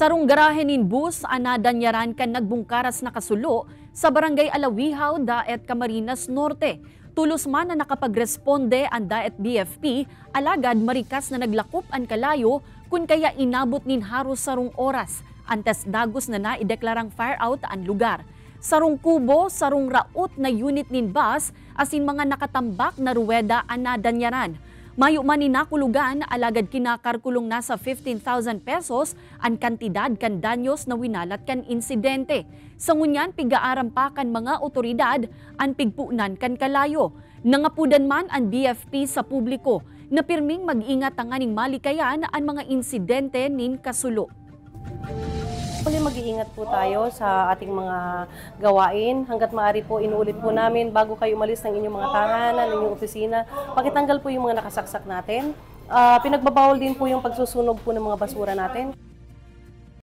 Sarong garahe nin bus, anadanyaran kan nagbungkaras na kasulo sa barangay Alawihaw, Daet, Camarines Norte. Tulos man na nakapagresponde ang Daet BFP, alagad marikas na naglakop ang kalayo kun kaya inabot nin haros sarong oras. Antes dagos na na ideklarang fire out ang lugar. Sarong kubo, sarong raot na unit nin bus, asin mga nakatambak na ruweda anadanyaran. Mayo man ni nakulugan, alagad kinakarkulong nasa 15,000 pesos ang kantidad kan danyos na winalat kan insidente. Sa ngunyan, pigaarampakan mga otoridad ang pigpunan kan kalayo. Nangapudan man ang BFP sa publiko na pirming mag-ingat ang aning malikayan ang mga insidente nin kasulo. Muli mag-iingat po tayo sa ating mga gawain. Hanggat maaari po, inuulit po namin bago kayo umalis ng inyong mga tahanan, inyong opisina, pakitanggal po yung mga nakasaksak natin. Ah, pinagbabawal din po yung pagsusunog po ng mga basura natin.